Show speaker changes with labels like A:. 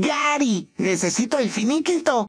A: Gary, necesito el finiquito.